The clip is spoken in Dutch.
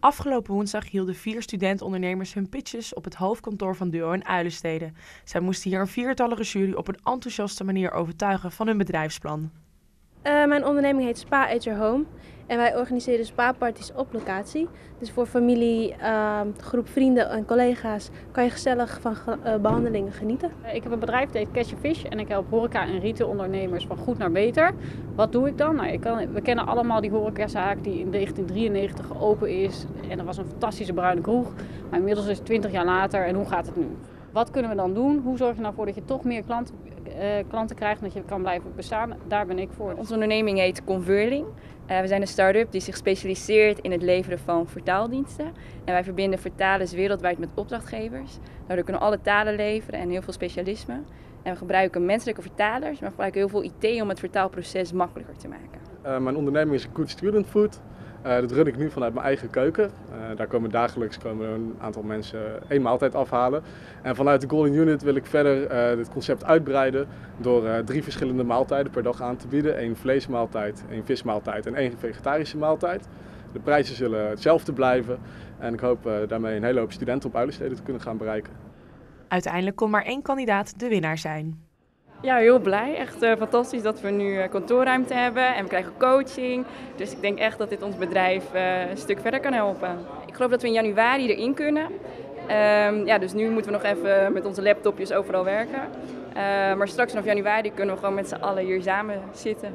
Afgelopen woensdag hielden vier studentondernemers hun pitches op het hoofdkantoor van Duo in Uilensteden. Zij moesten hier een viertallige jury op een enthousiaste manier overtuigen van hun bedrijfsplan. Uh, mijn onderneming heet Spa at Your Home en wij organiseren spa-parties op locatie. Dus voor familie, uh, groep vrienden en collega's kan je gezellig van uh, behandelingen genieten. Ik heb een bedrijf dat heet Catch Fish en ik help horeca en retailondernemers van goed naar beter. Wat doe ik dan? Nou, ik we kennen allemaal die horecazaak die in 1993 geopend is en dat was een fantastische bruine kroeg. Maar inmiddels is het 20 jaar later en hoe gaat het nu? Wat kunnen we dan doen? Hoe zorg je nou voor dat je toch meer klanten, uh, klanten krijgt en dat je kan blijven bestaan? Daar ben ik voor. Onze onderneming heet Converling. Uh, we zijn een start-up die zich specialiseert in het leveren van vertaaldiensten. En wij verbinden vertalers wereldwijd met opdrachtgevers. Daardoor kunnen we alle talen leveren en heel veel specialisme. En we gebruiken menselijke vertalers, maar we gebruiken heel veel IT om het vertaalproces makkelijker te maken. Uh, mijn onderneming is Good Student Food. Uh, dat run ik nu vanuit mijn eigen keuken. Uh, daar komen dagelijks komen een aantal mensen één maaltijd afhalen. En vanuit de Golden Unit wil ik verder uh, dit concept uitbreiden door drie verschillende maaltijden per dag aan te bieden. Eén vleesmaaltijd, één vismaaltijd en één vegetarische maaltijd. De prijzen zullen hetzelfde blijven en ik hoop daarmee een hele hoop studenten op Uilensteden te kunnen gaan bereiken. Uiteindelijk kon maar één kandidaat de winnaar zijn. Ja, heel blij. Echt uh, fantastisch dat we nu uh, kantoorruimte hebben en we krijgen coaching. Dus ik denk echt dat dit ons bedrijf uh, een stuk verder kan helpen. Ik geloof dat we in januari erin kunnen. Um, ja, dus nu moeten we nog even met onze laptopjes overal werken. maar straks vanaf januari kunnen we gewoon met z'n allen hier samen zitten.